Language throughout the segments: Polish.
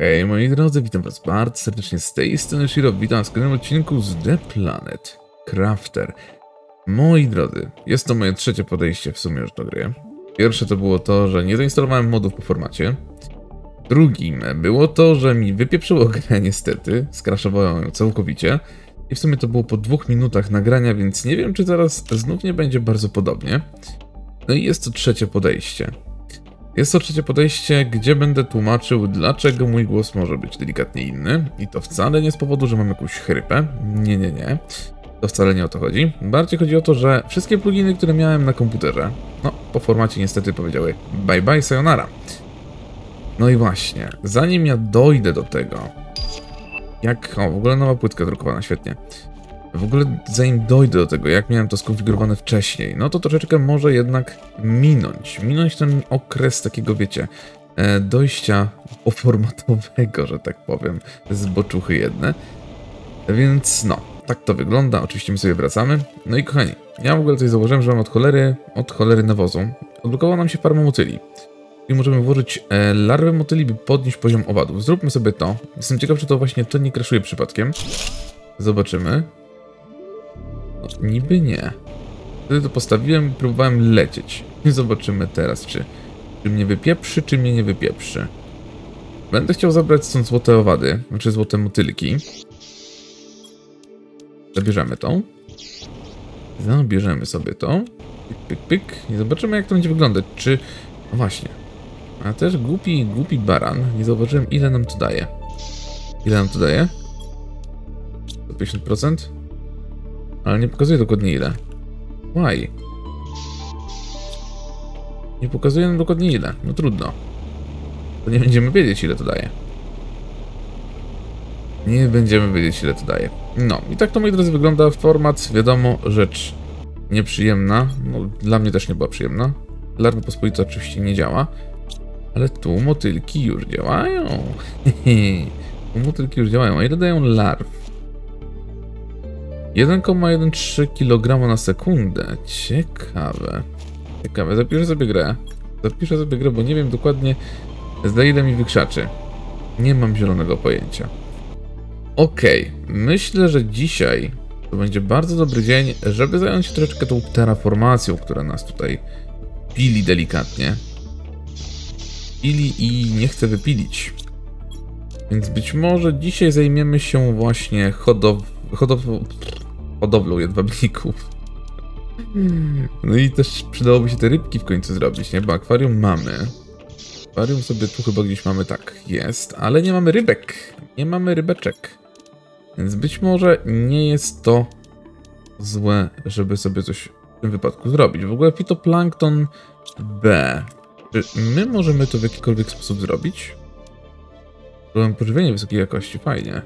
Hej moi drodzy, witam was bardzo serdecznie z tej strony Shiro, witam w kolejnym odcinku z The Planet Crafter. Moi drodzy, jest to moje trzecie podejście w sumie już do gry. Pierwsze to było to, że nie zainstalowałem modów po formacie. Drugim było to, że mi wypieprzyło grę niestety, skraszowałem ją całkowicie. I w sumie to było po dwóch minutach nagrania, więc nie wiem czy zaraz znów nie będzie bardzo podobnie. No i jest to trzecie podejście. Jest to trzecie podejście, gdzie będę tłumaczył, dlaczego mój głos może być delikatnie inny. I to wcale nie z powodu, że mam jakąś chrypę. Nie, nie, nie. To wcale nie o to chodzi. Bardziej chodzi o to, że wszystkie pluginy, które miałem na komputerze, no, po formacie niestety powiedziały bye bye, sayonara. No i właśnie, zanim ja dojdę do tego, jak... O, w ogóle nowa płytka drukowana, świetnie. W ogóle zanim dojdę do tego, jak miałem to skonfigurowane wcześniej, no to troszeczkę może jednak minąć. Minąć ten okres takiego, wiecie, e, dojścia poformatowego, że tak powiem, z boczuchy jedne. Więc no, tak to wygląda. Oczywiście my sobie wracamy. No i kochani, ja w ogóle coś założyłem, że mam od cholery, od cholery nawozu. Odblokowała nam się farma motyli. I możemy włożyć e, larwę motyli, by podnieść poziom owadów. Zróbmy sobie to. Jestem ciekaw, czy to właśnie to nie kraszuje przypadkiem. Zobaczymy. No, niby nie. Wtedy to postawiłem i próbowałem lecieć. Zobaczymy teraz, czy, czy mnie wypieprzy, czy mnie nie wypieprzy. Będę chciał zabrać stąd złote owady, znaczy złote motylki. Zabierzemy tą. Zabierzemy sobie to. Pyk, pyk, pyk. I zobaczymy, jak to będzie wyglądać. Czy... No właśnie. A też głupi, głupi baran. Nie zauważyłem, ile nam to daje. Ile nam to daje? 150%? Ale nie pokazuje dokładnie ile. Why? Nie pokazuje nam dokładnie ile. No trudno. To nie będziemy wiedzieć ile to daje. Nie będziemy wiedzieć ile to daje. No i tak to moi drodzy wygląda format. Wiadomo, rzecz nieprzyjemna. No dla mnie też nie była przyjemna. Larwa pospolita oczywiście nie działa. Ale tu motylki już działają. tu motylki już działają. A ile dają larw? 1,13 kg na sekundę. Ciekawe. Ciekawe. Zapiszę sobie grę. Zapiszę sobie grę, bo nie wiem dokładnie za ile mi wykrzaczy. Nie mam zielonego pojęcia. Okej. Okay. Myślę, że dzisiaj to będzie bardzo dobry dzień, żeby zająć się troszeczkę tą terraformacją, która nas tutaj pili delikatnie. Pili i nie chce wypilić. Więc być może dzisiaj zajmiemy się właśnie hodow... hodow hodowlą jedwabników. No i też przydałoby się te rybki w końcu zrobić, nie? Bo akwarium mamy. Akwarium sobie tu chyba gdzieś mamy, tak, jest, ale nie mamy rybek. Nie mamy rybeczek. Więc być może nie jest to złe, żeby sobie coś w tym wypadku zrobić. W ogóle fitoplankton B. Czy my możemy to w jakikolwiek sposób zrobić? Problem pożywienie wysokiej jakości, fajnie.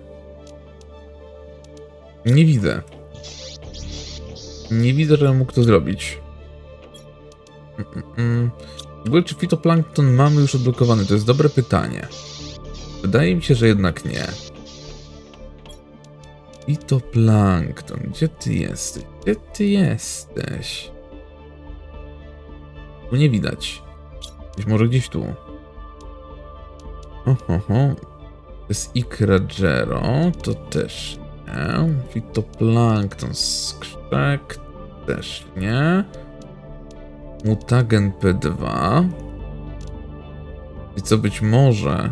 Nie widzę. Nie widzę, żebym mógł to zrobić. W ogóle czy fitoplankton mamy już odblokowany? To jest dobre pytanie. Wydaje mi się, że jednak nie. Fitoplankton, gdzie ty jesteś? Gdzie ty jesteś? Tu nie widać. Być może gdzieś tu. Oho, To jest Ikragero, to też Fitoplankton, skrzek, też nie. Mutagen P2. I co być może...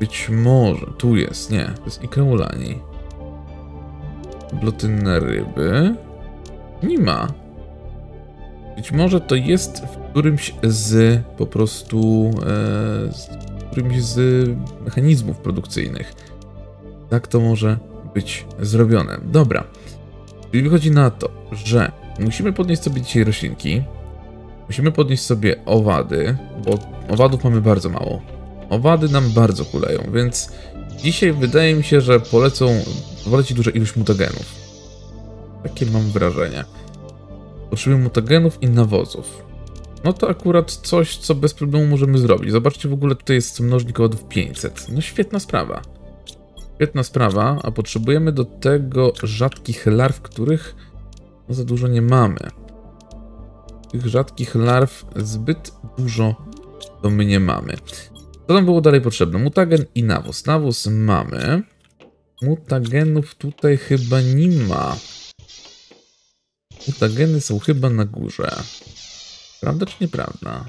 Być może... Tu jest, nie. To jest Ikeulani. Blotynne ryby. Nie ma. Być może to jest w którymś z po prostu... E, z którymś z mechanizmów produkcyjnych. Tak to może być zrobione. Dobra. Czyli wychodzi na to, że musimy podnieść sobie dzisiaj roślinki. Musimy podnieść sobie owady, bo owadów mamy bardzo mało. Owady nam bardzo kuleją, więc dzisiaj wydaje mi się, że polecą, poleci duża ilość mutagenów. Takie mam wrażenie. Potrzebujemy mutagenów i nawozów. No to akurat coś, co bez problemu możemy zrobić. Zobaczcie, w ogóle tutaj jest mnożnik owadów 500. No świetna sprawa. Świetna sprawa, a potrzebujemy do tego rzadkich larw, których za dużo nie mamy. Tych rzadkich larw zbyt dużo to my nie mamy. Co nam było dalej potrzebne? Mutagen i nawóz. Nawóz mamy. Mutagenów tutaj chyba nie ma. Mutageny są chyba na górze. Prawda czy nieprawda?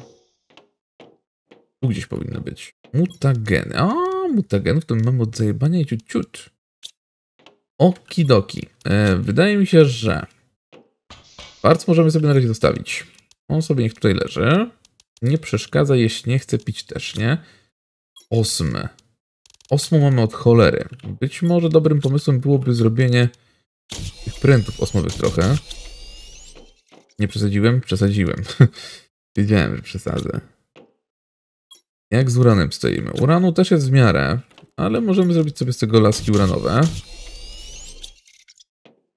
Tu gdzieś powinny być. Mutageny. Mutagenów to mamy od zajebania i ciut ciut. Okidoki. E, wydaje mi się, że Barc możemy sobie na razie zostawić. On sobie niech tutaj leży. Nie przeszkadza, jeśli nie chce pić też, nie? Osmy. Osmą mamy od cholery. Być może dobrym pomysłem byłoby zrobienie tych prętów osmowych trochę. Nie przesadziłem? Przesadziłem. Wiedziałem, że przesadzę. Jak z uranem stoimy? Uranu też jest w miarę, ale możemy zrobić sobie z tego laski uranowe.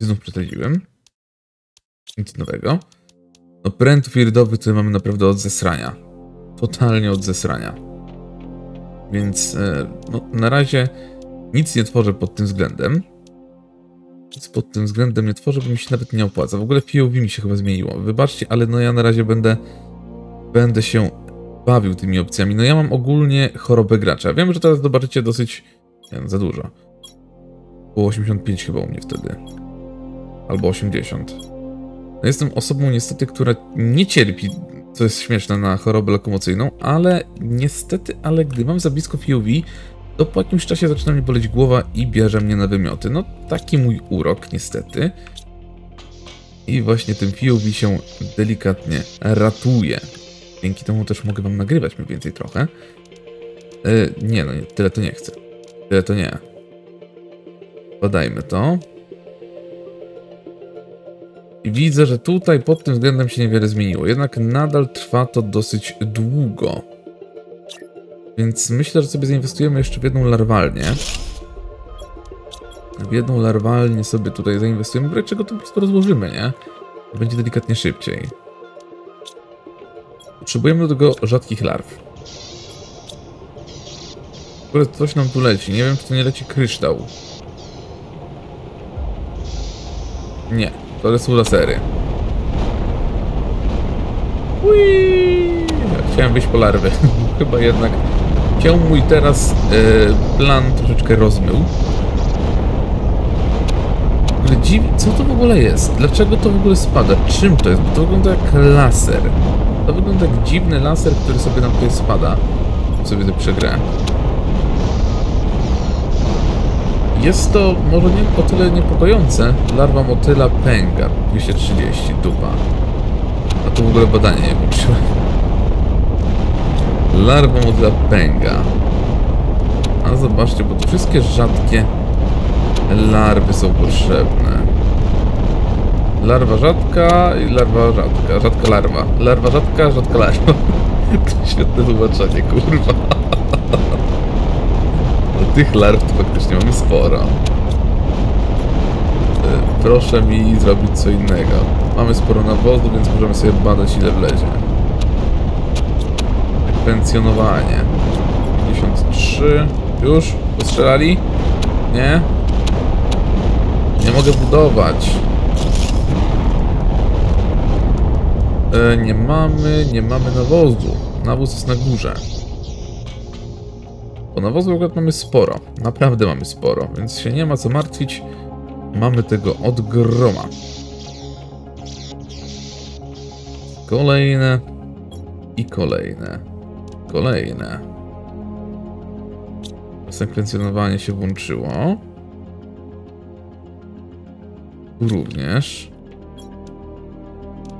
Znów przesadziłem. Nic nowego. No pręt firdowy to mamy naprawdę od zesrania. Totalnie od zesrania. Więc e, no, na razie nic nie tworzę pod tym względem. Nic pod tym względem nie tworzę, bo mi się nawet nie opłaca. W ogóle POV mi się chyba zmieniło. Wybaczcie, ale no ja na razie będę będę się bawił tymi opcjami. No ja mam ogólnie chorobę gracza. Wiem, że teraz zobaczycie dosyć... Nie za dużo. Było 85 chyba u mnie wtedy. Albo 80. No jestem osobą niestety, która nie cierpi, co jest śmieszne, na chorobę lokomocyjną, ale niestety, ale gdy mam za blisko POV, to po jakimś czasie zaczyna mnie boleć głowa i bierze mnie na wymioty. No taki mój urok niestety. I właśnie tym POV się delikatnie ratuje. Dzięki temu też mogę wam nagrywać mniej więcej trochę. Yy, nie no, tyle to nie chcę. Tyle to nie. Badajmy to. I widzę, że tutaj pod tym względem się niewiele zmieniło. Jednak nadal trwa to dosyć długo. Więc myślę, że sobie zainwestujemy jeszcze w jedną larwalnię. W jedną larwalnię sobie tutaj zainwestujemy, czego to po prostu rozłożymy, nie? Będzie delikatnie szybciej. Potrzebujemy do tego rzadkich larw. Ogóle coś nam tu leci. Nie wiem, czy to nie leci kryształ. Nie. To są lasery. Ui! Chciałem wyjść po larwy. Chyba jednak się mój teraz e, plan troszeczkę rozmył. Ale dziw... Co to w ogóle jest? Dlaczego to w ogóle spada? Czym to jest? Bo to wygląda jak laser. To wygląda jak dziwny laser, który sobie nam tutaj spada. Sobie to przegrę. Jest to może nie o tyle niepokojące. Larwa motyla pęga. 230, dupa. A tu w ogóle badanie nie włączyłem. Larwa motyla pęga. A zobaczcie, bo wszystkie rzadkie larwy są potrzebne. Larwa rzadka i larwa rzadka. Rzadka larwa. Larwa rzadka, rzadka larwa. Świetne tłumaczenie, kurwa. No, tych larw to faktycznie mamy sporo. E, proszę mi zrobić co innego. Mamy sporo nawozu, więc możemy sobie badać ile wlezie. Pensjonowanie. 53. Już? Postrzelali? Nie? Nie mogę budować. E, nie mamy, nie mamy nawozu. Nawóz jest na górze. Bo nawozu akurat mamy sporo. Naprawdę mamy sporo, więc się nie ma co martwić. Mamy tego od groma. Kolejne. I kolejne. Kolejne. Sekwencjonowanie się włączyło. Również.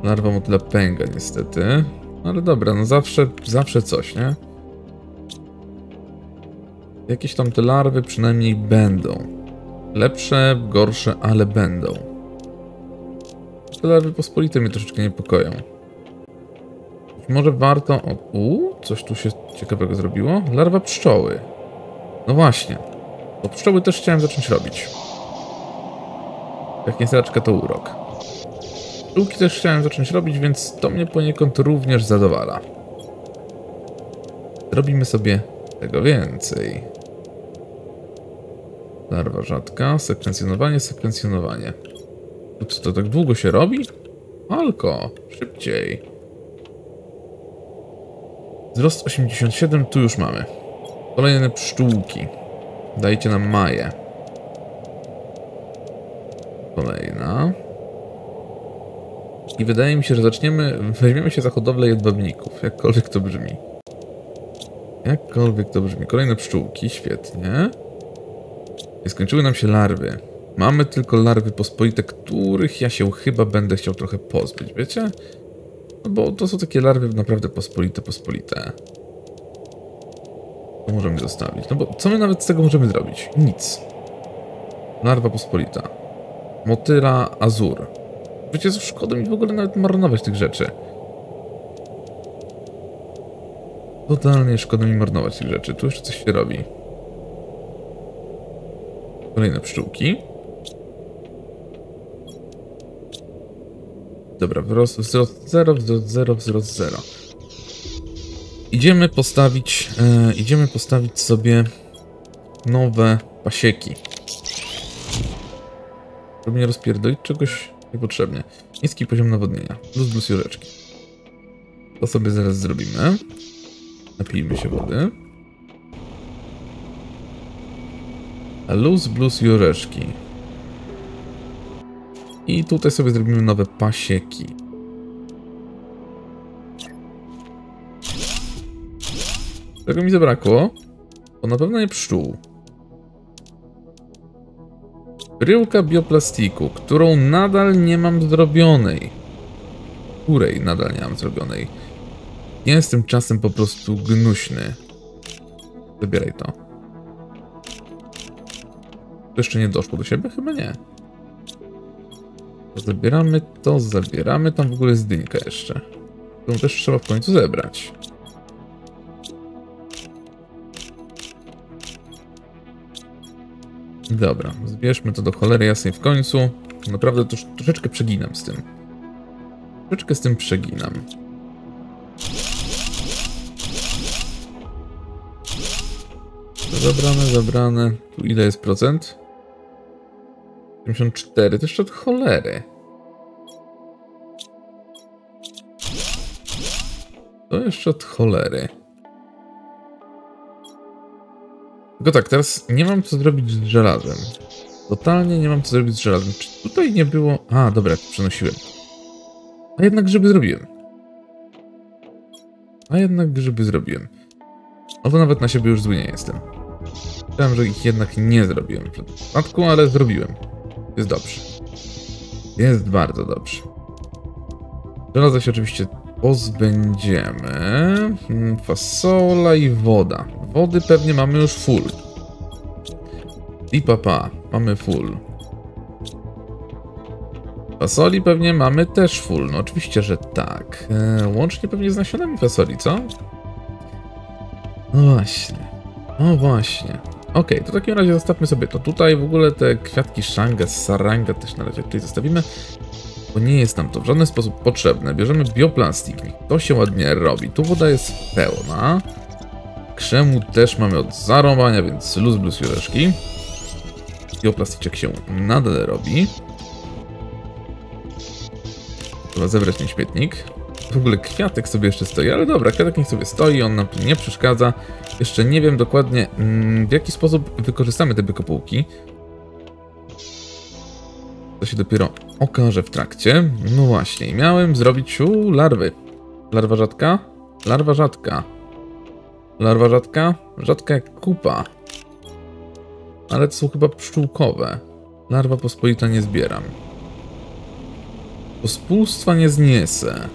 Larwa motyla pęga niestety. Ale dobra, no zawsze, zawsze coś, nie? Jakieś tam te larwy przynajmniej będą. Lepsze, gorsze, ale będą. Te larwy pospolite mnie troszeczkę niepokoją. Może warto... O, u, coś tu się ciekawego zrobiło? Larwa pszczoły. No właśnie. Bo pszczoły też chciałem zacząć robić. Jak nie sraczka, to urok. Pszczółki też chciałem zacząć robić, więc to mnie poniekąd również zadowala. Robimy sobie tego więcej. Larwa rzadka, sekwencjonowanie, sekwencjonowanie. Co to tak długo się robi? Alko, szybciej. Wzrost 87, tu już mamy. Kolejne pszczółki. Dajcie nam Maję. Kolejna. I wydaje mi się, że zaczniemy, weźmiemy się za hodowlę jedwabników, jakkolwiek to brzmi. Jakkolwiek to brzmi. Kolejne pszczółki, świetnie. I skończyły nam się larwy. Mamy tylko larwy pospolite, których ja się chyba będę chciał trochę pozbyć, wiecie? No bo to są takie larwy naprawdę pospolite, pospolite. To możemy zostawić. No bo co my nawet z tego możemy zrobić? Nic. Larwa pospolita. Motyla azur. Wiecie szkoda mi w ogóle nawet marnować tych rzeczy. Totalnie szkoda mi marnować tych rzeczy. Tu jeszcze coś się robi. Kolejne pszczółki. Dobra, wzrost, wzrost 0, wzrost 0, wzrost 0. Idziemy postawić, e, idziemy postawić sobie nowe pasieki. Żeby nie rozpierdolić czegoś niepotrzebnie. Niski poziom nawodnienia. Plus plus joreczki. To sobie zaraz zrobimy. Napijmy się wody. Luz blues i orzeszki. I tutaj sobie zrobimy nowe pasieki. Czego mi zabrakło? To na pewno nie pszczół. Bryłka bioplastiku, którą nadal nie mam zrobionej. Której nadal nie mam zrobionej. Jestem czasem po prostu gnuśny. Zabieraj to. To jeszcze nie doszło do siebie? Chyba nie. Zabieramy to, zabieramy. Tam w ogóle jest dynka jeszcze. Którą też trzeba w końcu zebrać. Dobra, zbierzmy to do cholery jasnej w końcu. Naprawdę to troszeczkę przeginam z tym. Troszeczkę z tym przeginam. Zabrane, zabrane. Tu ile jest procent? 74, to jeszcze od cholery. To jeszcze od cholery. Tylko tak, teraz nie mam co zrobić z żelazem. Totalnie nie mam co zrobić z żelazem. Czy tutaj nie było... A, dobra, przenosiłem. A jednak grzyby zrobiłem. A jednak grzyby zrobiłem. To nawet na siebie już zły nie jestem. Myślałem, że ich jednak nie zrobiłem w przypadku, ale zrobiłem. Jest dobrze. Jest bardzo dobrze. Żelaza się oczywiście pozbędziemy. Hmm, fasola i woda. Wody pewnie mamy już full. I papa, mamy full. Fasoli pewnie mamy też full. No oczywiście, że tak. E, łącznie pewnie z nasionami fasoli, co? No właśnie. No właśnie. Ok, to w takim razie zostawmy sobie to tutaj. W ogóle te kwiatki szanga, saranga też na razie tutaj zostawimy, bo nie jest nam to w żaden sposób potrzebne. Bierzemy bioplastik, to się ładnie robi. Tu woda jest pełna. Krzemu też mamy od zarąbania, więc luz blues joreszki. Bioplasticzek się nadal robi. Trzeba zebrać ten śmietnik. W ogóle kwiatek sobie jeszcze stoi, ale dobra, kwiatek niech sobie stoi, on nam tu nie przeszkadza. Jeszcze nie wiem dokładnie mm, w jaki sposób wykorzystamy te bykopułki. To się dopiero okaże w trakcie. No właśnie, miałem zrobić u larwy. Larwa rzadka? Larwa rzadka. Larwa rzadka? Rzadka jak kupa. Ale to są chyba pszczółkowe. Larwa pospolita nie zbieram. Pospólstwa nie zniesę.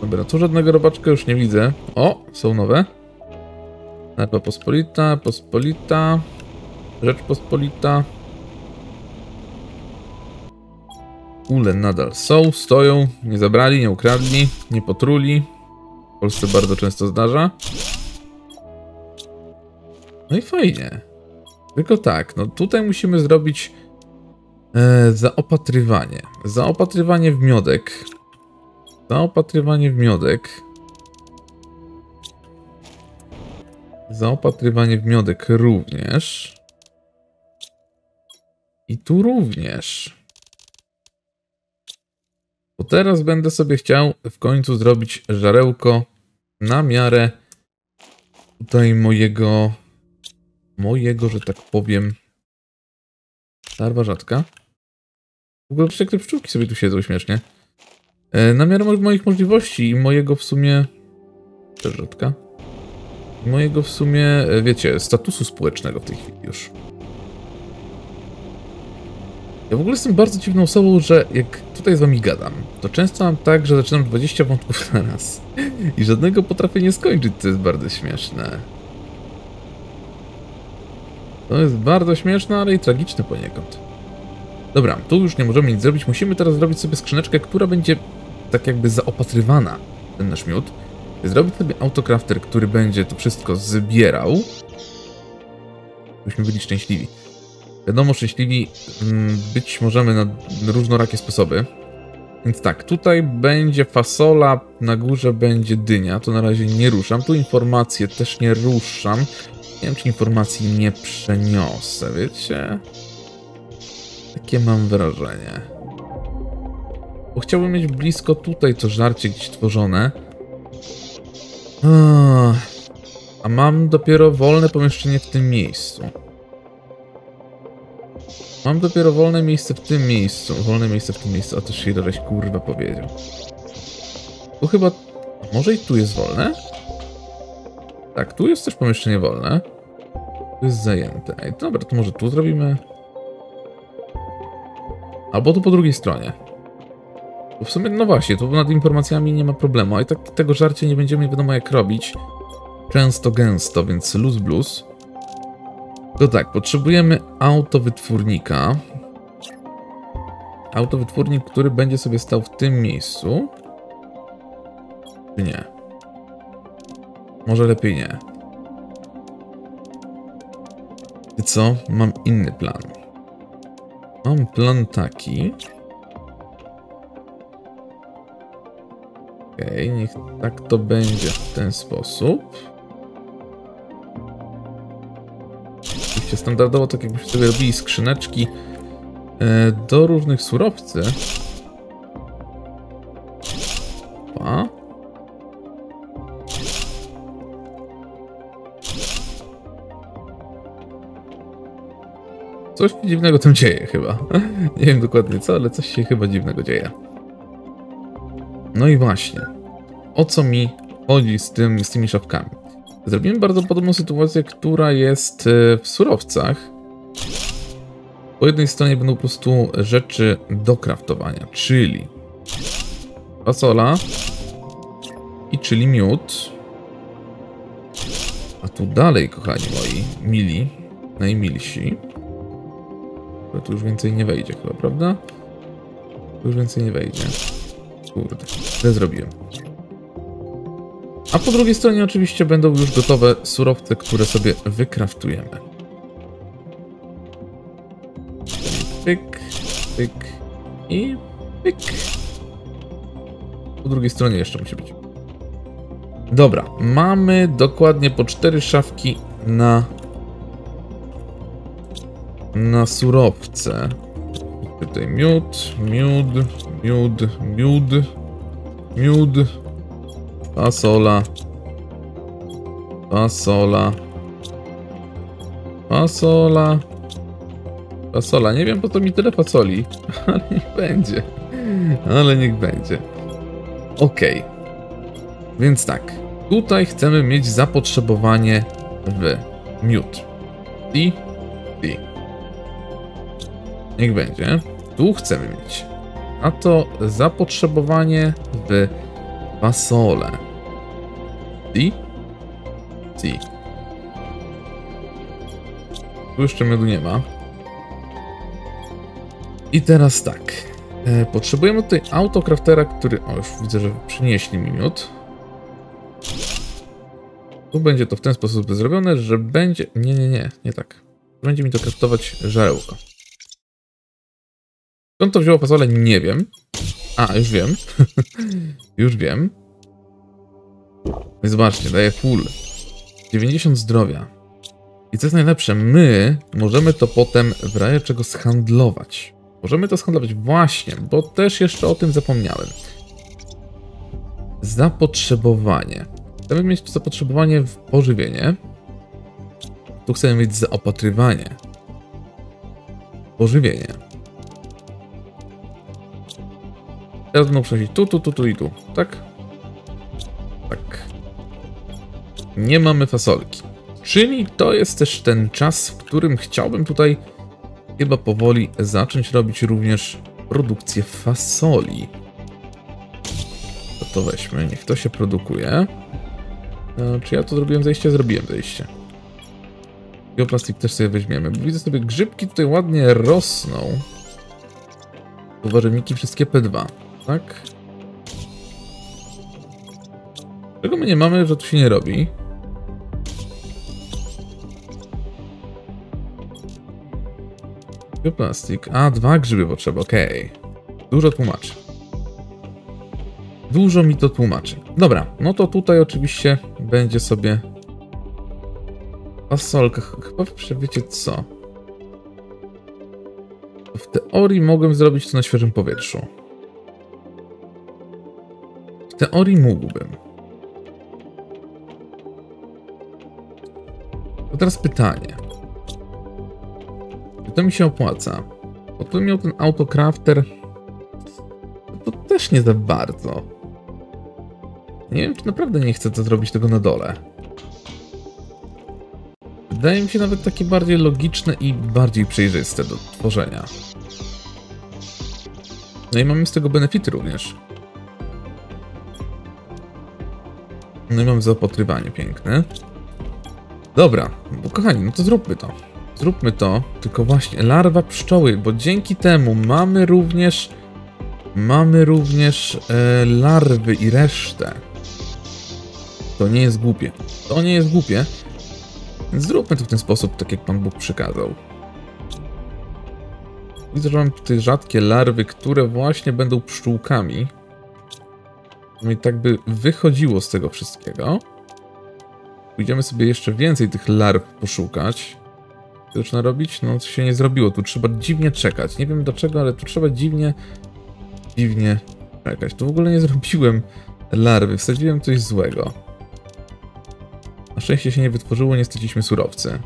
Dobra, tu żadnego robaczka już nie widzę. O, są nowe. Larwa pospolita, pospolita. Rzecz pospolita. Ule nadal są, stoją, nie zabrali, nie ukradli, nie potruli. W Polsce bardzo często zdarza. No i fajnie. Tylko tak, no tutaj musimy zrobić e, zaopatrywanie. Zaopatrywanie w miodek. Zaopatrywanie w miodek. Zaopatrywanie w miodek również. I tu również. Bo teraz będę sobie chciał w końcu zrobić żarełko na miarę tutaj mojego, mojego, że tak powiem, larwa rzadka. W ogóle jak te pszczółki sobie tu siedzą śmiesznie. E, na miarę moich możliwości i mojego w sumie... Też rzadka. Mojego w sumie, e, wiecie, statusu społecznego w tej chwili już. Ja w ogóle jestem bardzo dziwną osobą, że jak tutaj z wami gadam, to często mam tak, że zaczynam 20 wątków na raz i żadnego potrafię nie skończyć, co jest bardzo śmieszne. To jest bardzo śmieszne, ale i tragiczne poniekąd. Dobra, tu już nie możemy nic zrobić. Musimy teraz zrobić sobie skrzyneczkę, która będzie tak jakby zaopatrywana ten nasz miód. Zrobić sobie autocrafter, który będzie to wszystko zbierał. Byśmy byli szczęśliwi. Wiadomo, szczęśliwi mm, być możemy na różnorakie sposoby. Więc tak, tutaj będzie fasola, na górze będzie dynia, to na razie nie ruszam. Tu informacje też nie ruszam. Nie wiem, czy informacji nie przeniosę, wiecie? Takie mam wrażenie. Bo chciałbym mieć blisko tutaj to żarcie gdzieś tworzone. A mam dopiero wolne pomieszczenie w tym miejscu. Mam dopiero wolne miejsce w tym miejscu. Wolne miejsce w tym miejscu. A to Shiroreś kurwa powiedział. Tu chyba... Może i tu jest wolne? Tak, tu jest też pomieszczenie wolne. Tu jest zajęte. Ej, dobra, to może tu zrobimy. Albo tu po drugiej stronie. Bo w sumie, no właśnie, tu nad informacjami nie ma problemu. A i tak tego żarcia nie będziemy wiadomo jak robić. Często gęsto, więc luz blues. To tak, potrzebujemy autowytwórnika. Autowytwórnik, który będzie sobie stał w tym miejscu. Czy nie? Może lepiej nie. I co? Mam inny plan. Mam plan taki. Okej, okay, niech tak to będzie w ten sposób. Oczywiście standardowo, tak jakbyśmy sobie robili skrzyneczki e, do różnych surowców. Opa. Coś dziwnego tam dzieje chyba. Nie wiem dokładnie co, ale coś się chyba dziwnego dzieje. No i właśnie. O co mi chodzi z, tym, z tymi szafkami? Zrobimy bardzo podobną sytuację, która jest e, w surowcach. Po jednej stronie będą po prostu rzeczy do kraftowania, czyli fasola i czyli miód. A tu dalej, kochani moi, mili, najmilsi. Ale tu już więcej nie wejdzie chyba, prawda? Tu już więcej nie wejdzie. Kurde, źle zrobiłem. A po drugiej stronie oczywiście będą już gotowe surowce, które sobie wykraftujemy. Pyk, pyk i pyk. Po drugiej stronie jeszcze musi być. Dobra, mamy dokładnie po cztery szafki na na surowce. Tutaj miód, miód, miód, miód, miód, fasola, fasola, fasola, fasola. Nie wiem po co mi tyle fasoli, ale niech będzie. Ale niech będzie. Ok. Więc tak. Tutaj chcemy mieć zapotrzebowanie w miód. I, i. Niech będzie. Tu chcemy mieć. A to zapotrzebowanie w fasole. I? Si. Tu jeszcze miodu nie ma. I teraz tak. E, potrzebujemy tutaj autocraftera, który... O, już widzę, że przynieśli mi miód. Tu będzie to w ten sposób zrobione, że będzie... Nie, nie, nie, nie tak. Będzie mi to kraftować żarełko. Skąd to wzięło fasolę? Nie wiem. A, już wiem. już wiem. I zobaczcie, daje full. 90 zdrowia. I co jest najlepsze, my możemy to potem w razie czego zhandlować. Możemy to zhandlować właśnie, bo też jeszcze o tym zapomniałem. Zapotrzebowanie. Chcemy mieć zapotrzebowanie w pożywienie. Tu chcemy mieć zaopatrywanie. Pożywienie. Teraz będą przechodzić tu, tu, tu, tu i tu, tak? Tak. Nie mamy fasolki. Czyli to jest też ten czas, w którym chciałbym tutaj chyba powoli zacząć robić również produkcję fasoli. To to weźmy, niech to się produkuje. E, czy ja to zrobiłem zejście? Zrobiłem zejście. Bioplastik też sobie weźmiemy, bo widzę sobie grzybki tutaj ładnie rosną. Warzywiki wszystkie P2, tak? Czego my nie mamy, że tu się nie robi? Bioplastik. A, dwa grzyby potrzeba, okej. Okay. Dużo tłumaczy. Dużo mi to tłumaczy. Dobra, no to tutaj oczywiście będzie sobie fasolka. Chyba wiecie co? W teorii mogłem zrobić to na świeżym powietrzu. W teorii mógłbym. To teraz pytanie. Czy to mi się opłaca? Bo tu miał ten autocrafter. To też nie za bardzo. Nie wiem, czy naprawdę nie chcę to zrobić tego na dole. Wydaje mi się nawet takie bardziej logiczne i bardziej przejrzyste do tworzenia. No i mamy z tego benefity również. No i mam zaopatrywanie piękne. Dobra, bo kochani, no to zróbmy to. Zróbmy to, tylko właśnie larwa pszczoły, bo dzięki temu mamy również mamy również e, larwy i resztę. To nie jest głupie. To nie jest głupie. Zróbmy to w ten sposób, tak jak Pan Bóg przykazał. Widzę, że mam tutaj rzadkie larwy, które właśnie będą pszczółkami. No i tak by wychodziło z tego wszystkiego. Pójdziemy sobie jeszcze więcej tych larw poszukać. Co robić? No, to się nie zrobiło. Tu trzeba dziwnie czekać. Nie wiem dlaczego, ale tu trzeba dziwnie, dziwnie czekać. Tu w ogóle nie zrobiłem larwy. Wsadziłem coś złego. Na szczęście się nie wytworzyło, nie straciliśmy surowcy.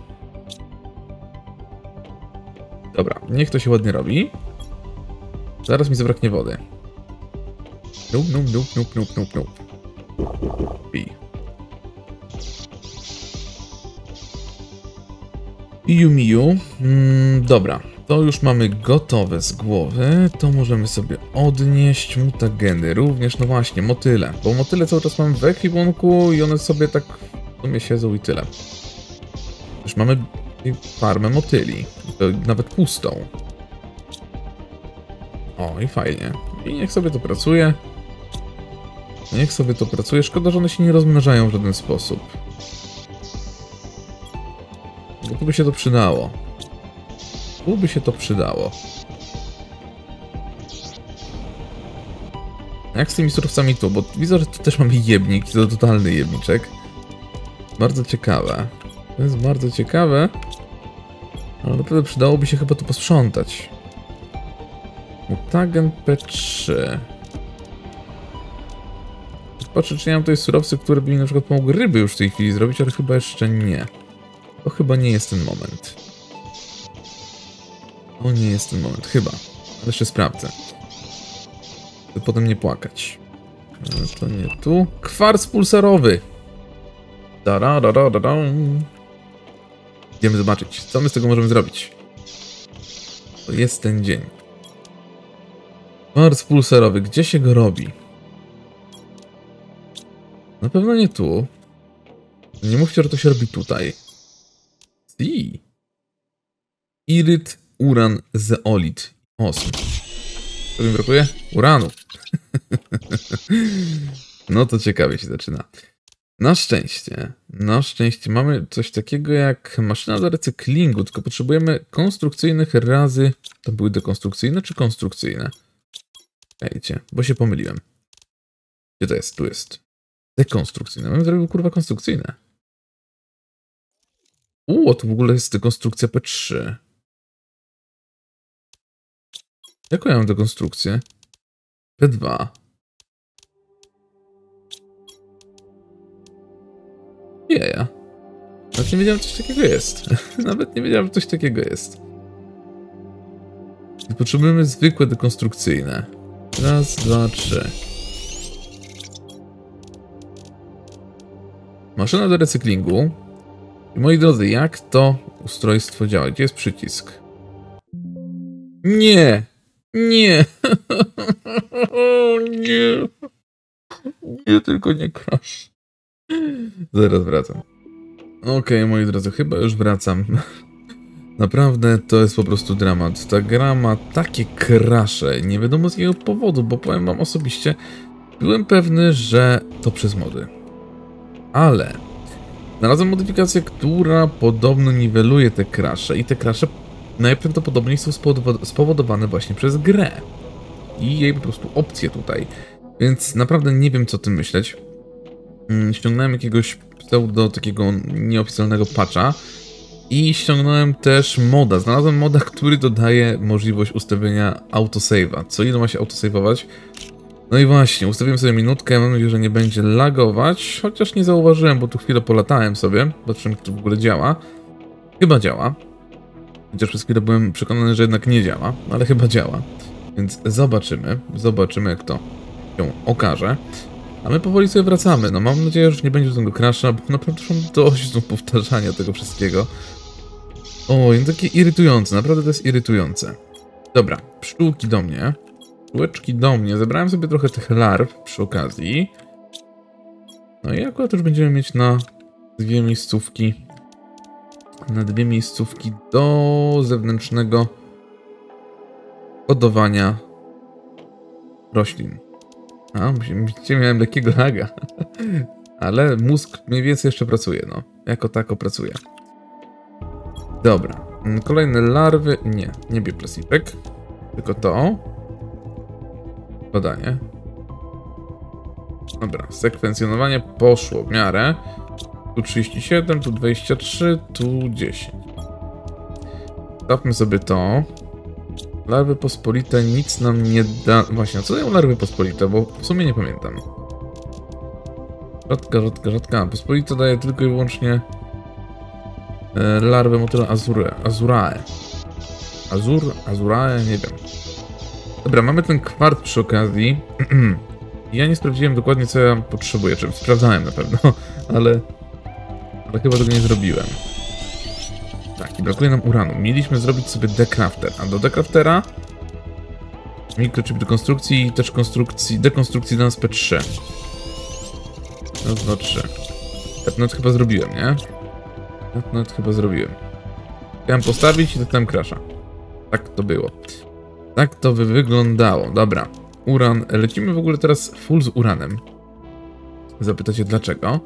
Dobra, niech to się ładnie robi. Zaraz mi zabraknie wody. Nup, nup, nup, nup, nup, nup, nup. Miu Miu. Mm, dobra, to już mamy gotowe z głowy. To możemy sobie odnieść mutageny. Również, no właśnie, motyle. Bo motyle cały czas mam w ekwipunku i one sobie tak w sumie siedzą i tyle. Już mamy farmę motyli. Nawet pustą. O, i fajnie. I niech sobie to pracuje. Niech sobie to pracuje. Szkoda, że one się nie rozmnażają w żaden sposób. Bo tu by się to przydało. Tu by się to przydało. Jak z tymi surowcami tu? Bo widzę, że tu też mamy jebnik. To totalny jebniczek. Bardzo ciekawe. To jest bardzo ciekawe. Ale naprawdę przydałoby się chyba to posprzątać. Mutagen P3. Patrzę, czy nie mam tutaj surowce, które by mi na przykład pomogły ryby już w tej chwili zrobić, ale chyba jeszcze nie. To chyba nie jest ten moment. To nie jest ten moment, chyba. Ale jeszcze sprawdzę. By potem nie płakać. To nie tu. Kwarc pulsarowy. Da, da, da, da, da. Idziemy zobaczyć, co my z tego możemy zrobić. To jest ten dzień. Kwarc pulsarowy, gdzie się go robi? Na pewno nie tu. Nie mówcie, że to się robi tutaj. Iryt, uran, zeolit, osm. Co mi brakuje? Uranu. no to ciekawie się zaczyna. Na szczęście, na szczęście mamy coś takiego jak maszyna do recyklingu, tylko potrzebujemy konstrukcyjnych razy... To były dekonstrukcyjne czy konstrukcyjne? Ejcie, bo się pomyliłem. Gdzie to jest? Tu jest. Dekonstrukcyjne. Mamy zrobił kurwa konstrukcyjne. Uuu, to w ogóle jest dekonstrukcja P3. Jaką ja mam dekonstrukcję? P2. Jeja. Nawet nie wiedziałem, coś takiego jest. Nawet nie wiedziałem, że coś takiego jest. Potrzebujemy zwykłe dekonstrukcyjne. Raz, dwa, trzy. Maszyna do recyklingu. Moi drodzy, jak to ustrojstwo działa? Gdzie jest przycisk? Nie! Nie! nie! Nie, tylko nie crash. Zaraz wracam. Okej, okay, moi drodzy, chyba już wracam. Naprawdę to jest po prostu dramat. Ta gra ma takie krasze, nie wiadomo z jakiego powodu, bo powiem wam osobiście, byłem pewny, że to przez mody. Ale znalazłem modyfikację, która podobno niweluje te krasze i te krasze najprawdopodobniej są spowodowane właśnie przez grę i jej po prostu opcje tutaj. Więc naprawdę nie wiem co tym myśleć. Mm, ściągnąłem jakiegoś pseudo takiego nieoficjalnego patcha i ściągnąłem też moda. Znalazłem moda, który dodaje możliwość ustawienia autosave'a. Co ile ma się autosave'ować? No i właśnie, ustawiłem sobie minutkę, mam nadzieję, że nie będzie lagować, chociaż nie zauważyłem, bo tu chwilę polatałem sobie, patrzyłem, czy w ogóle działa. Chyba działa. Chociaż przez chwilę byłem przekonany, że jednak nie działa, ale chyba działa. Więc zobaczymy, zobaczymy jak to się okaże. A my powoli sobie wracamy. No mam nadzieję, że nie będzie tego crasha, bo naprawdę mam dość do powtarzania tego wszystkiego. O, jest takie irytujące, naprawdę to jest irytujące. Dobra, pszczółki do mnie. Pszczółeczki do mnie. Zebrałem sobie trochę tych larw przy okazji. No i akurat już będziemy mieć na dwie miejscówki. Na dwie miejscówki do zewnętrznego hodowania roślin. A, miałem lekkiego laga. Ale mózg mniej więcej jeszcze pracuje, no. Jako tako pracuje. Dobra. Kolejne larwy. Nie, nie bioplasipek. Tylko to. Badanie. Dobra, sekwencjonowanie poszło w miarę. Tu 37, tu 23, tu 10. Stawmy sobie to. Larwy pospolite nic nam nie da... Właśnie, co dają larwy pospolite? Bo w sumie nie pamiętam. Rzadka, rzadka, rzadka. Pospolite daje tylko i wyłącznie e, larwy motyla azure, azurae. Azur, azurae, nie wiem. Dobra, mamy ten kwart przy okazji. ja nie sprawdziłem dokładnie, co ja potrzebuję. Czy sprawdzałem na pewno, ale... Ale chyba tego nie zrobiłem. Tak, i brakuje nam uranu. Mieliśmy zrobić sobie decrafter, a do decraftera mikrochip do konstrukcji i też konstrukcji, dekonstrukcji do nas P3. Raz, dwa, trzy. Etnet chyba zrobiłem, nie? Etnet chyba zrobiłem. Chciałem postawić i to tam crasha. Tak to było. Tak to by wyglądało. Dobra. Uran. Lecimy w ogóle teraz full z uranem. Zapytacie dlaczego?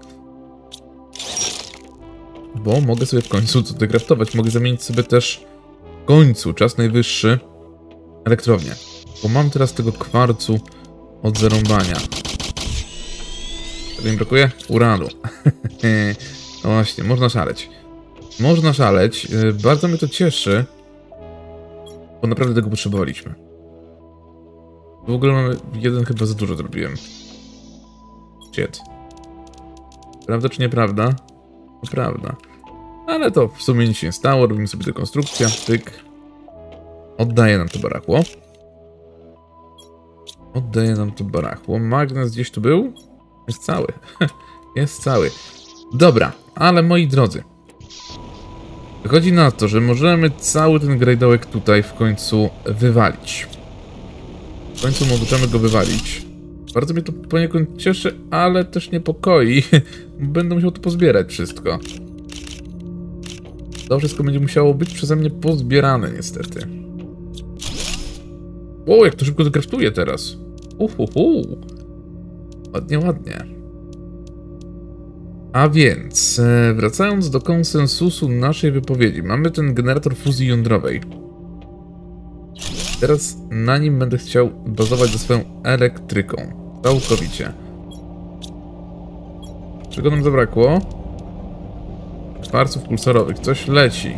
bo mogę sobie w końcu to degraftować. Mogę zamienić sobie też w końcu, czas najwyższy, elektrownię. Bo mam teraz tego kwarcu od zarąbania. Czego mi brakuje? Uranu. no właśnie, można szaleć. Można szaleć. Y, bardzo mnie to cieszy, bo naprawdę tego potrzebowaliśmy. W ogóle mamy... Jeden chyba za dużo zrobiłem. Shit. Prawda czy nieprawda? To prawda. Ale to w sumie nic się nie stało. Robimy sobie dekonstrukcję. Tyk. Oddaje nam to barachło. Oddaje nam to barachło. Magnes gdzieś tu był? Jest cały. Jest cały. Dobra, ale moi drodzy. Wychodzi na to, że możemy cały ten grajdołek tutaj w końcu wywalić. W końcu możemy go wywalić. Bardzo mnie to poniekąd cieszy, ale też niepokoi. Będę musiał to pozbierać wszystko. To wszystko będzie musiało być przeze mnie pozbierane niestety. O, jak to szybko dekraftuje teraz. Uhuhu. Ładnie, ładnie. A więc, e, wracając do konsensusu naszej wypowiedzi, mamy ten generator fuzji jądrowej. Teraz na nim będę chciał bazować ze swoją elektryką. Całkowicie. Czego nam zabrakło? Kwarców pulsarowych. Coś leci.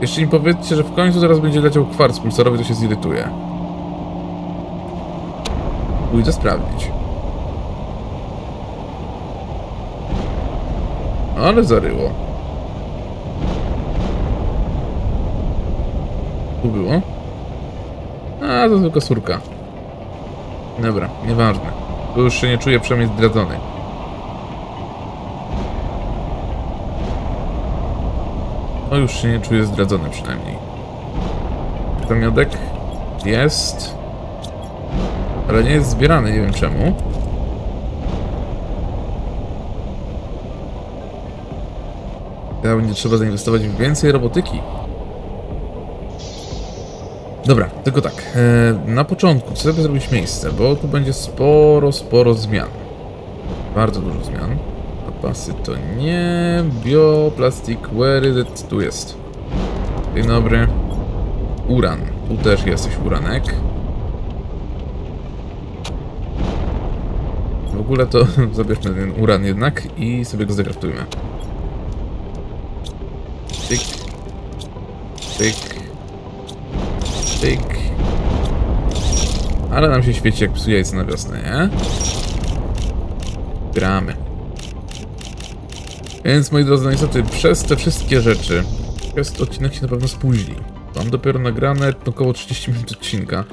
Jeszcze mi powiedzcie, że w końcu zaraz będzie leciał kwarc pulsarowy, to się zirytuje. Pójdę sprawdzić. Ale zaryło. Tu było? A, to tylko surka. Dobra, nieważne. Tu już się nie czuję przynajmniej zdradzony. No już się nie czuję zdradzony przynajmniej. To miodek jest. Ale nie jest zbierany, nie wiem czemu. Teraz będzie trzeba zainwestować w więcej robotyki. Dobra, tylko tak. E, na początku chcę sobie zrobić miejsce, bo tu będzie sporo, sporo zmian. Bardzo dużo zmian. Zapasy to nie. Bioplastik, where is it? Tu jest. Dzień dobry. Uran. Tu też jesteś uranek. W ogóle to zabierzmy ten uran jednak i sobie go zakraftujmy. Tyk. Tyk. Tyk. Ale nam się świeci jak psuje jajce na wiosnę, nie? Gramy. Więc moi drodzy, no niestety przez te wszystkie rzeczy przez odcinek się na pewno spóźni. Mam dopiero nagrane około 30 minut odcinka.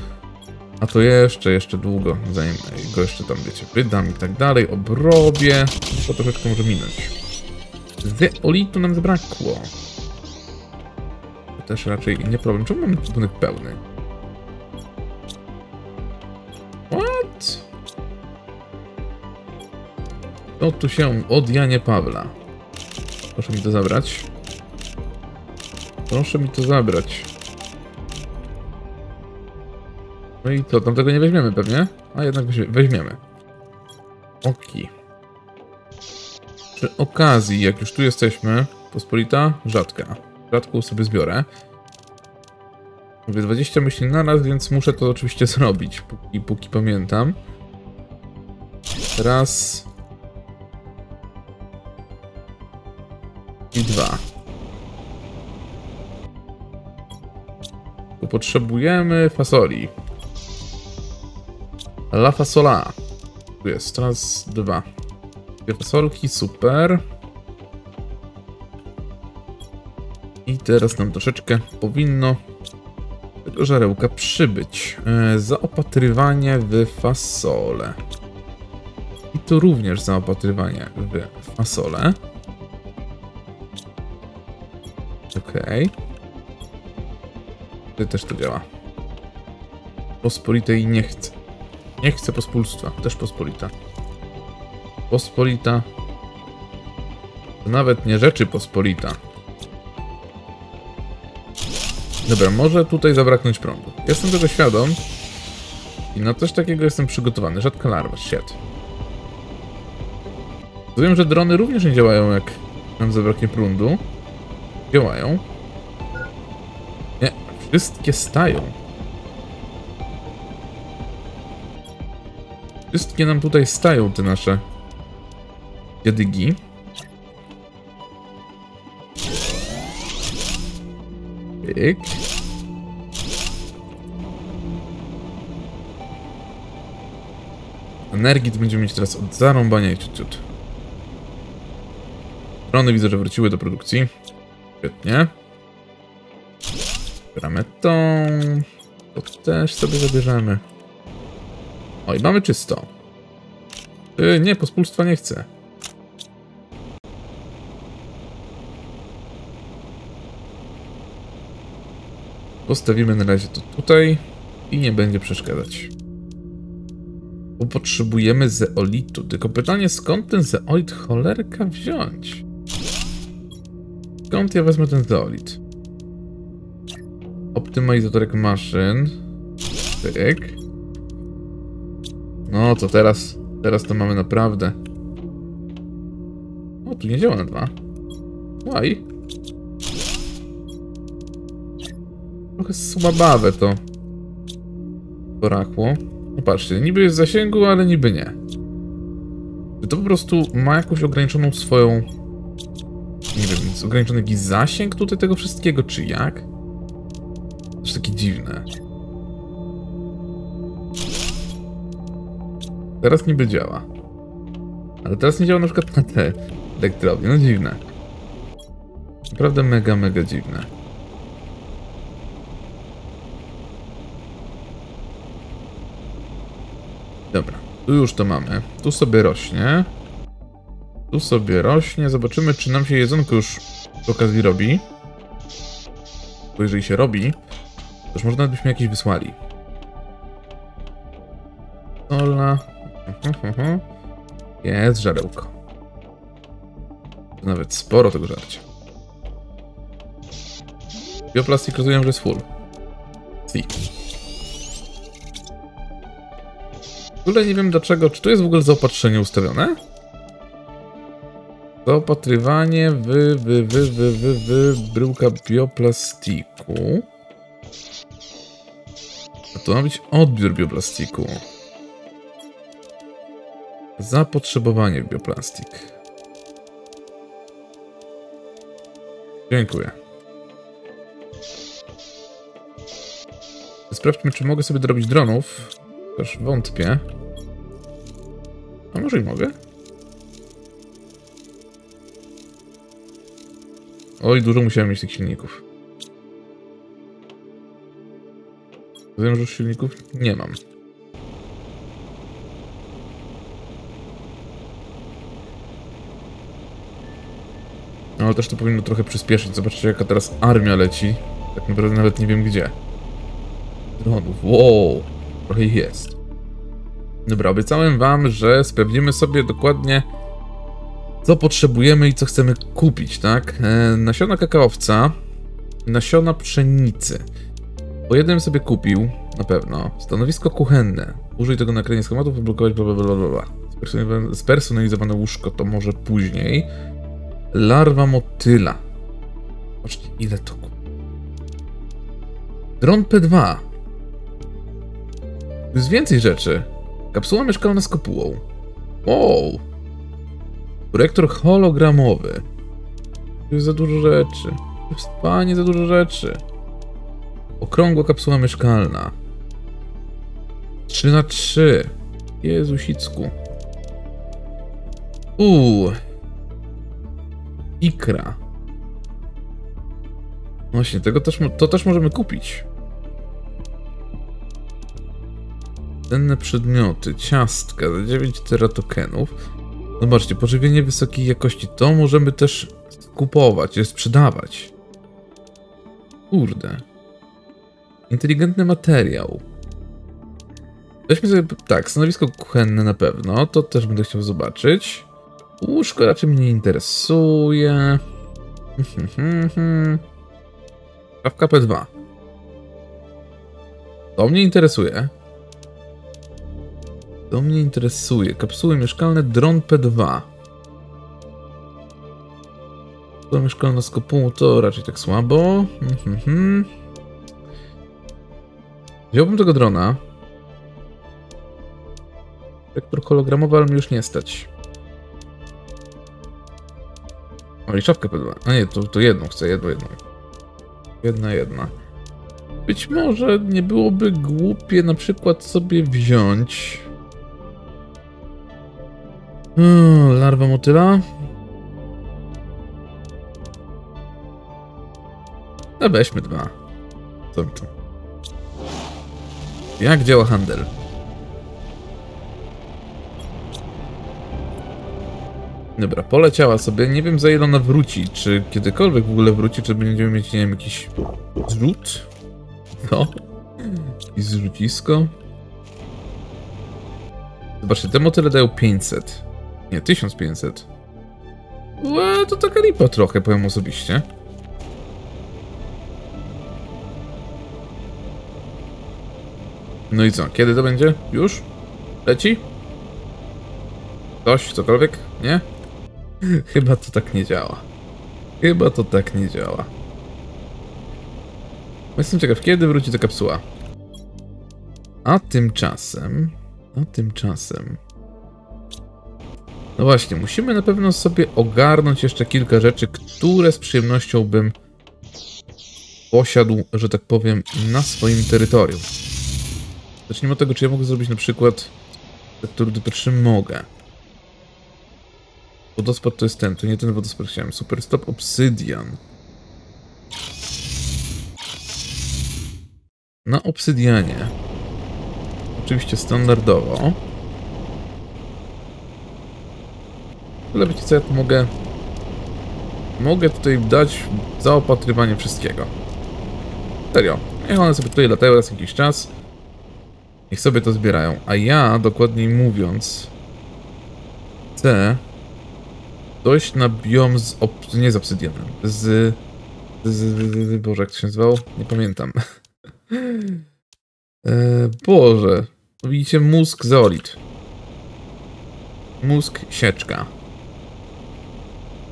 A to jeszcze, jeszcze długo, zanim go jeszcze tam, wiecie, wydam i tak dalej, obrobię. To troszeczkę może minąć. Zeolitu nam zabrakło. Też raczej nie problem. Czemu mamy budynek pełny? What? To tu się od Janie Pawla. Proszę mi to zabrać. Proszę mi to zabrać. No i to, tam tego nie weźmiemy pewnie? A jednak weźmiemy. Oki. Przy okazji, jak już tu jesteśmy, pospolita, rzadka. Rzadką sobie zbiorę. Mówię 20 myśli na raz, więc muszę to oczywiście zrobić, póki, póki pamiętam. Raz. I dwa. Tu potrzebujemy fasoli. La fasola. Tu jest, raz, dwa. Dwie fasolki, super. I teraz nam troszeczkę powinno tego żarełka przybyć. E, zaopatrywanie w fasolę. I tu również zaopatrywanie w fasolę. Okej. Okay. też to działa. Pospolitej nie chcę. Nie chcę pospólstwa. Też pospolita. Pospolita. To nawet nie rzeczy Dobra, może tutaj zabraknąć prądu. Jestem tego świadom. I na coś takiego jestem przygotowany. Rzadka larwa, shit. Rozumiem, że drony również nie działają jak nam zabraknie prądu. Działają. Nie, wszystkie stają. Wszystkie nam tutaj stają, te nasze jadygi. Pyk. Energii będziemy mieć teraz od zarąbania i ciut, ciut. Drony widzę, że wróciły do produkcji. Świetnie. Zbieramy tą. To też sobie zabierzemy. O, i mamy czysto. Yy, nie, pospólstwa nie chcę. Postawimy na razie to tutaj i nie będzie przeszkadzać. Bo potrzebujemy zeolitu. Tylko pytanie, skąd ten zeolit cholerka wziąć? Skąd ja wezmę ten zeolit? Optymalizatorek maszyn. Tyk. No to teraz, teraz to mamy naprawdę. O, tu nie działa na dwa. Łaj. Trochę słabawe to. Porakło. No patrzcie, niby jest w zasięgu, ale niby nie. Czy to po prostu ma jakąś ograniczoną swoją... Nie wiem, ograniczony jakiś zasięg tutaj tego wszystkiego, czy jak? To jest takie dziwne. Teraz niby działa. Ale teraz nie działa na przykład na te. elektrowni. No dziwne. Naprawdę mega, mega dziwne. Dobra, tu już to mamy. Tu sobie rośnie. Tu sobie rośnie. Zobaczymy, czy nam się jedzonko już przy okazji robi. Bo jeżeli się robi, to już może nawet byśmy jakieś wysłali. Solna. Jest żarełko. Nawet sporo tego żarcia. Bioplastik rozumiem, że jest full. Si. Ogóle nie wiem dlaczego, czy tu jest w ogóle zaopatrzenie ustawione? Zaopatrywanie w, w, w, w, w, w bryłka bioplastiku. A to ma być odbiór bioplastiku. Zapotrzebowanie w bioplastik. Dziękuję. Sprawdźmy, czy mogę sobie dorobić dronów. Też wątpię. A może i mogę? Oj, dużo musiałem mieć tych silników. Wiem, że silników nie mam. No, ale też to powinno trochę przyspieszyć. Zobaczcie, jaka teraz armia leci. Tak naprawdę nawet nie wiem gdzie. Dronów. Wow, trochę ich jest. Dobra, obiecałem wam, że sprawdzimy sobie dokładnie, co potrzebujemy i co chcemy kupić, tak? E, nasiona kakaowca, nasiona pszenicy. Po jednym sobie kupił, na pewno. Stanowisko kuchenne. Użyj tego na ekranie schematów, wyblokować bla bla bla bla. Spersonalizowane- łóżko to może później. Larwa motyla. Zobaczcie, ile to Dron P2. Jest więcej rzeczy. Kapsuła mieszkalna z kopułą. Wow. Projektor hologramowy. Tu jest za dużo rzeczy. Tu jest panie za dużo rzeczy. Okrągła kapsuła mieszkalna. 3 na 3 Jezusicku. Uuu. Ikra. Właśnie, tego też, to też możemy kupić. Cenne przedmioty, ciastka za 9 teratokenów. Zobaczcie, pożywienie wysokiej jakości. To możemy też kupować, je sprzedawać. Kurde. Inteligentny materiał. Weźmy sobie, tak, stanowisko kuchenne na pewno, to też będę chciał zobaczyć. Łóżko raczej mnie nie interesuje. Szafka P2. To mnie interesuje. To mnie interesuje. Kapsuły mieszkalne, dron P2. Kapsuła mieszkalna z kopułą to raczej tak słabo. Mhm. Wziąłbym tego drona. Rektor hologramowy, ale mi już nie stać. O, i szafkę P2. A nie, to, to jedną chcę, jedną, jedną. Jedna, jedna. Być może nie byłoby głupie na przykład sobie wziąć... Hmm, larwa motyla. No weźmy dwa. Co? Jak działa handel? Dobra, poleciała sobie. Nie wiem za ile ona wróci. Czy kiedykolwiek w ogóle wróci, czy będziemy mieć, nie wiem, jakiś zrzut? No. Jakieś zrzucisko? Zobaczcie, te motyle dają 500. Nie, 1500. Łe, to taka lipa trochę, powiem osobiście. No i co, kiedy to będzie? Już? Leci? Coś, cokolwiek? Nie? Chyba to tak nie działa. Chyba to tak nie działa. Jestem ciekaw, kiedy wróci ta kapsuła. A tymczasem... A tymczasem... No właśnie, musimy na pewno sobie ogarnąć jeszcze kilka rzeczy, które z przyjemnością bym posiadł, że tak powiem, na swoim terytorium. Zacznijmy od tego, czy ja mogę zrobić na przykład sektor, pierwszy mogę. Wodospad to jest ten, to nie ten wodospad chciałem. Superstop Obsydian. Na obsydianie. Oczywiście standardowo. Ale wiecie co, ja tu mogę... Mogę tutaj dać zaopatrywanie wszystkiego. Serio. Niech one sobie tutaj latają raz jakiś czas. Niech sobie to zbierają. A ja, dokładniej mówiąc, chcę dojść na biom z... Ob... nie z obsydianem. Z... Z. Boże, jak to się nazywało? Nie pamiętam. e, Boże. Widzicie, mózg zeolit. Mózg sieczka.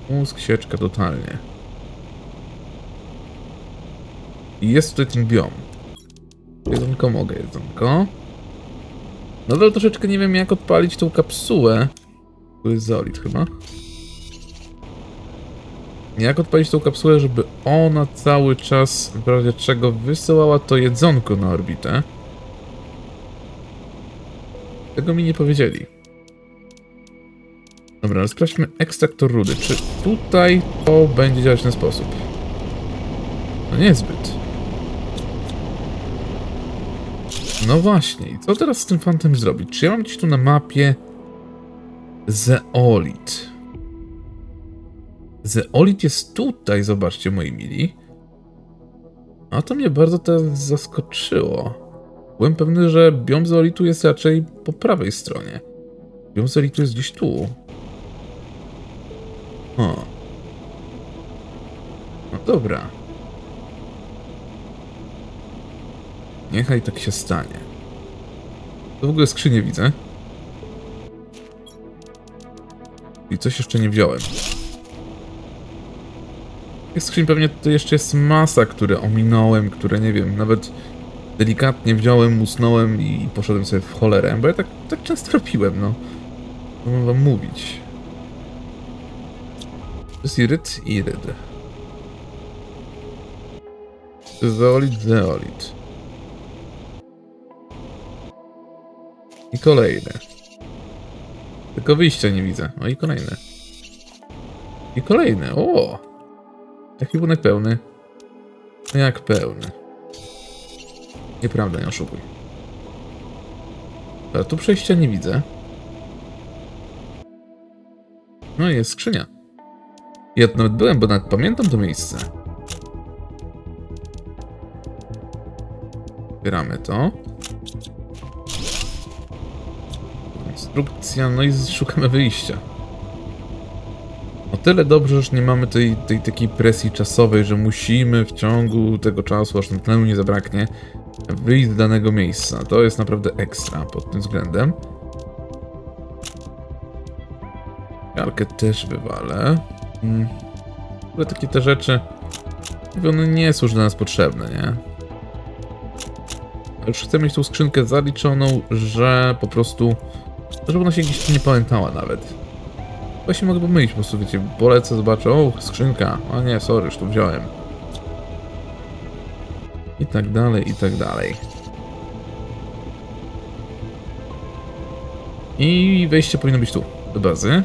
Mózg sieczka totalnie. I jest tutaj ten biom. Jedzonko mogę, jedzonko. Nadal troszeczkę nie wiem jak odpalić tą kapsułę. Tu jest zeolit chyba. Jak odpalić tą kapsułę, żeby ona cały czas w razie czego wysyłała to jedzonko na orbitę? Tego mi nie powiedzieli. Dobra, ale sprawdźmy ekstraktor rudy. Czy tutaj to będzie działać w ten sposób? No niezbyt. No właśnie, co teraz z tym fantem zrobić? Czy ja mam gdzieś tu na mapie Zeolit? Zeolit jest tutaj, zobaczcie moi mili. A to mnie bardzo teraz zaskoczyło. Byłem pewny, że biom zeolitu jest raczej po prawej stronie. Biom zeolitu jest gdzieś tu. O. No dobra. Niechaj tak się stanie. To w ogóle skrzynię widzę. I coś jeszcze nie wziąłem. Tych skrzyń pewnie to jeszcze jest masa, które ominąłem, które nie wiem, nawet delikatnie wziąłem, usnąłem i poszedłem sobie w cholerę, bo ja tak, tak często robiłem, no. Co mam wam mówić? To jest iryt? Iryt. Zeolit, zeolit. I kolejne. Tylko wyjścia nie widzę. O i kolejne. I kolejne. O! Jaki bunek pełny. No jak pełny. Nieprawda, nie oszukuj. Ale tu przejścia nie widzę. No jest skrzynia. Ja tu nawet byłem, bo nawet pamiętam to miejsce. Zbieramy to. Instrukcja, no i szukamy wyjścia. O tyle dobrze, że nie mamy tej, tej takiej presji czasowej, że musimy w ciągu tego czasu, aż nam tlenu nie zabraknie, wyjść z danego miejsca. To jest naprawdę ekstra pod tym względem. Jarkę też wywalę. Hmm. Ale takie te rzeczy, one nie są już dla nas potrzebne, nie? Już chcę mieć tą skrzynkę zaliczoną, że po prostu, żeby ona się gdzieś nie pamiętała nawet. Właśnie mogę pomylić, po prostu wiecie, polecę, zobaczę, o, skrzynka, a nie, sorry, już tu wziąłem. I tak dalej, i tak dalej. I wejście powinno być tu, do bazy.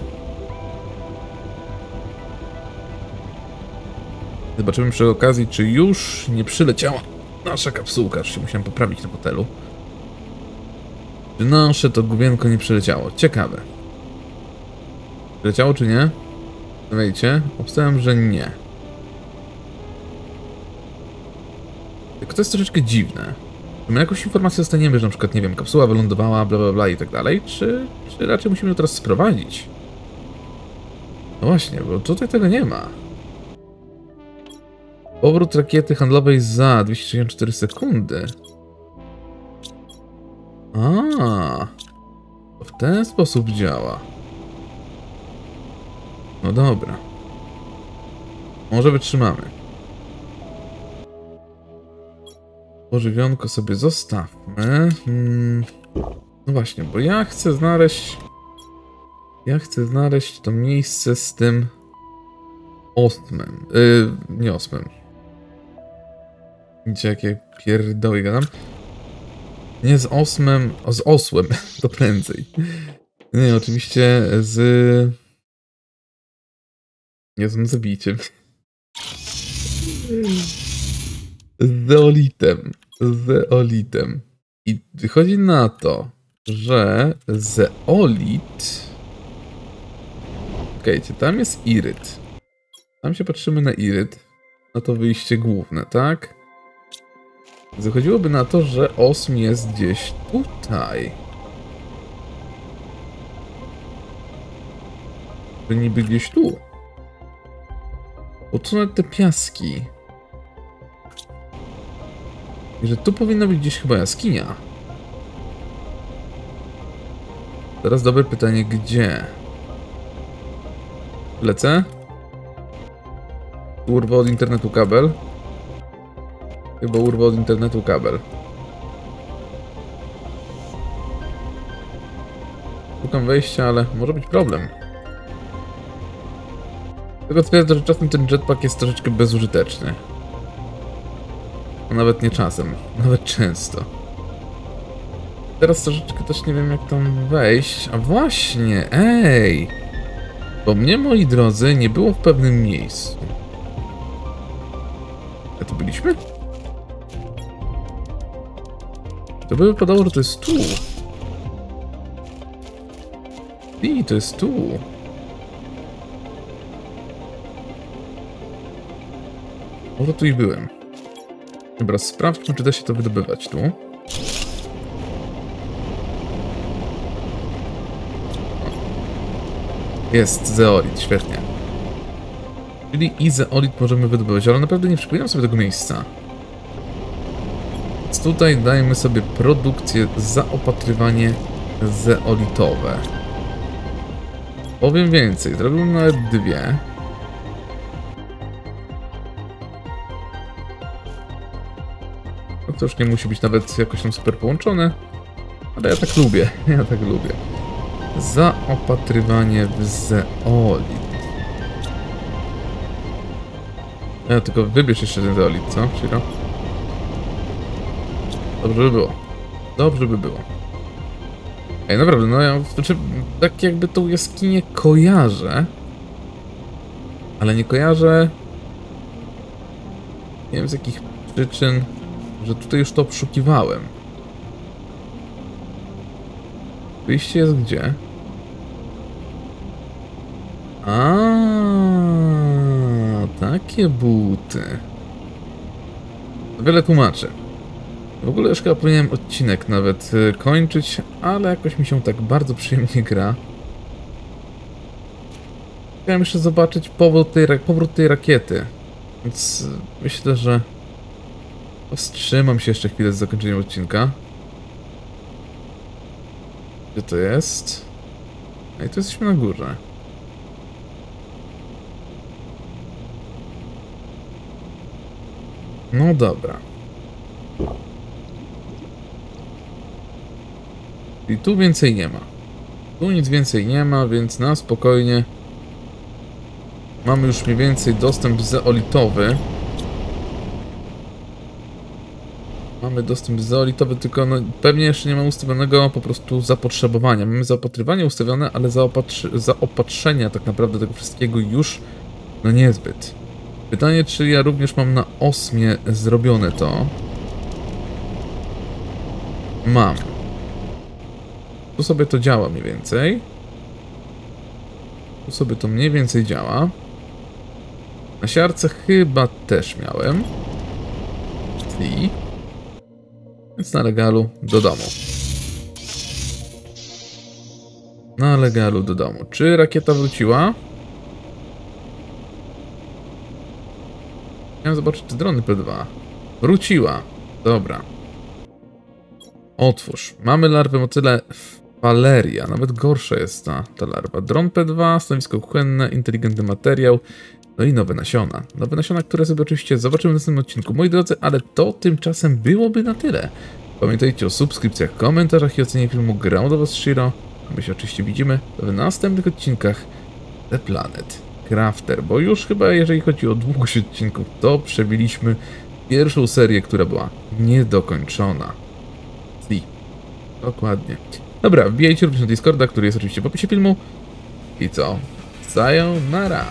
Zobaczymy przy okazji, czy już nie przyleciała nasza kapsułka. Już się musiałem poprawić na fotelu. Czy nasze to główienko nie przyleciało? Ciekawe. Przyleciało czy nie? Wiecie? Obstałem, że nie. Tylko to jest troszeczkę dziwne. Czy my jakąś informację dostaniemy, że na przykład, nie wiem, kapsuła wylądowała, bla bla bla i tak dalej, czy, czy raczej musimy to teraz sprowadzić? No właśnie, bo tutaj tego nie ma. Powrót rakiety handlowej za 264 sekundy. A, to w ten sposób działa. No dobra. Może wytrzymamy. Pożywionko sobie zostawmy. Hmm. No właśnie, bo ja chcę znaleźć... Ja chcę znaleźć to miejsce z tym... Ostmem. Yy, nie. Widzicie, jakie pierdoły gadam? Nie z osmem, z osłem, to prędzej. Nie, oczywiście z Jezu, no zabijcie mnie. Z zeolitem. Z zeolitem. I wychodzi na to, że zeolit... Okejcie, tam jest iryt. Tam się patrzymy na iryt. Na to wyjście główne, tak? Zachodziłoby na to, że osm jest gdzieś tutaj. Że niby gdzieś tu. Odsunę te piaski. I że tu powinna być gdzieś chyba jaskinia. Teraz dobre pytanie, gdzie? Lecę? Urwa od internetu kabel? Chyba urwa od internetu kabel. Szukam wejścia, ale może być problem. Tylko twierdzę, że czasem ten jetpack jest troszeczkę bezużyteczny. A nawet nie czasem, nawet często. Teraz troszeczkę też nie wiem jak tam wejść. A właśnie, ej! Bo mnie, moi drodzy, nie było w pewnym miejscu. A tu byliśmy? To by wypadało, że to jest tu. I to jest tu. Może tu i byłem. Dobra, sprawdźmy, czy da się to wydobywać tu. Jest zeolit, świetnie. Czyli i zeolit możemy wydobywać, ale naprawdę nie przypominam sobie tego miejsca. Tutaj dajemy sobie produkcję, zaopatrywanie zeolitowe. Powiem więcej, zrobimy nawet dwie. No to już nie musi być nawet jakoś tam super połączone. Ale ja tak lubię, ja tak lubię. Zaopatrywanie w zeolit. Ja tylko wybierz jeszcze ten zeolit, co, Shiro? Dobrze by było. Dobrze by było. Ej, naprawdę, no ja znaczy, tak jakby tą jaskinię kojarzę. Ale nie kojarzę... Nie wiem z jakich przyczyn, że tutaj już to obszukiwałem. Wyjście jest gdzie? A, takie buty. Wiele tłumaczy. W ogóle chyba powinienem odcinek nawet y, kończyć, ale jakoś mi się tak bardzo przyjemnie gra. Chciałem jeszcze zobaczyć powrót tej, powrót tej rakiety. Więc y, myślę, że wstrzymam się jeszcze chwilę z zakończeniem odcinka. Gdzie to jest? Ej, tu jesteśmy na górze. No dobra. I tu więcej nie ma. Tu nic więcej nie ma, więc na spokojnie mamy już mniej więcej dostęp zeolitowy. Mamy dostęp zeolitowy, tylko no, pewnie jeszcze nie ma ustawionego po prostu zapotrzebowania. Mamy zaopatrywanie ustawione, ale zaopatrzy zaopatrzenia tak naprawdę tego wszystkiego już no niezbyt. Pytanie, czy ja również mam na osmie zrobione to? Mam. Tu sobie to działa mniej więcej. Tu sobie to mniej więcej działa. Na siarce chyba też miałem. I... Więc na legalu do domu. Na legalu do domu. Czy rakieta wróciła? Chciałem zobaczyć, czy drony P2. Wróciła. Dobra. Otwórz. Mamy larwę motyle Valeria. Nawet gorsza jest ta, ta larwa. Dron P2, stanowisko kuchenne, inteligentny materiał. No i nowe nasiona. Nowe nasiona, które sobie oczywiście zobaczymy w następnym odcinku. Moi drodzy, ale to tymczasem byłoby na tyle. Pamiętajcie o subskrypcjach, komentarzach i ocenie filmu Grał do Was Shiro. My się oczywiście widzimy w następnych odcinkach The Planet Crafter. Bo już chyba, jeżeli chodzi o długość odcinków, to przebiliśmy pierwszą serię, która była niedokończona. Dokładnie. Dobra, wbijajcie również na Discorda, który jest oczywiście w opisie filmu. I co? Sayonara!